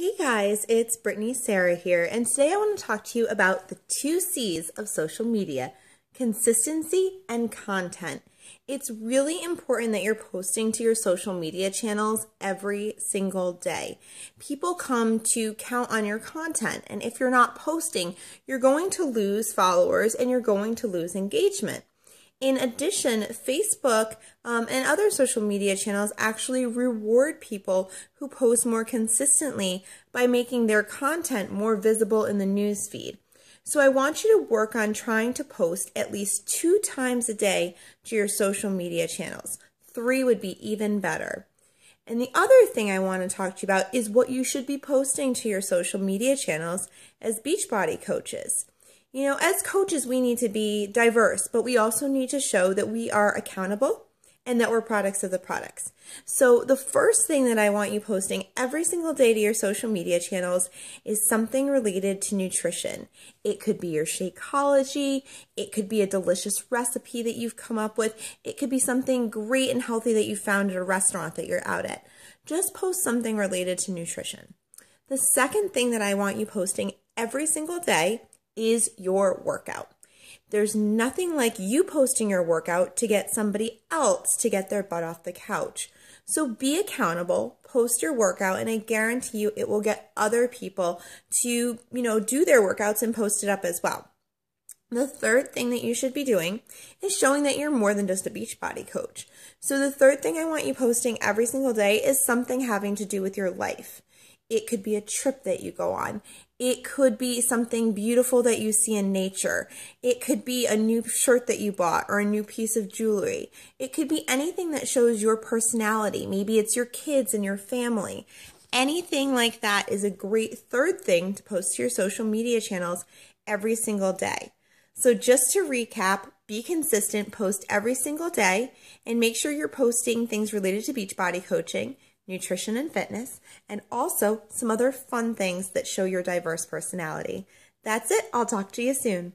Hey guys, it's Brittany Sarah here, and today I want to talk to you about the two C's of social media consistency and content. It's really important that you're posting to your social media channels every single day. People come to count on your content, and if you're not posting, you're going to lose followers and you're going to lose engagement. In addition, Facebook um, and other social media channels actually reward people who post more consistently by making their content more visible in the newsfeed. So I want you to work on trying to post at least two times a day to your social media channels. Three would be even better. And the other thing I want to talk to you about is what you should be posting to your social media channels as Beachbody coaches. You know, as coaches, we need to be diverse, but we also need to show that we are accountable and that we're products of the products. So the first thing that I want you posting every single day to your social media channels is something related to nutrition. It could be your Shakeology, it could be a delicious recipe that you've come up with, it could be something great and healthy that you found at a restaurant that you're out at. Just post something related to nutrition. The second thing that I want you posting every single day is your workout. There's nothing like you posting your workout to get somebody else to get their butt off the couch. So be accountable, post your workout, and I guarantee you it will get other people to, you know, do their workouts and post it up as well. The third thing that you should be doing is showing that you're more than just a Beachbody coach. So the third thing I want you posting every single day is something having to do with your life. It could be a trip that you go on. It could be something beautiful that you see in nature. It could be a new shirt that you bought or a new piece of jewelry. It could be anything that shows your personality. Maybe it's your kids and your family. Anything like that is a great third thing to post to your social media channels every single day. So just to recap, be consistent, post every single day, and make sure you're posting things related to Beachbody coaching nutrition and fitness, and also some other fun things that show your diverse personality. That's it. I'll talk to you soon.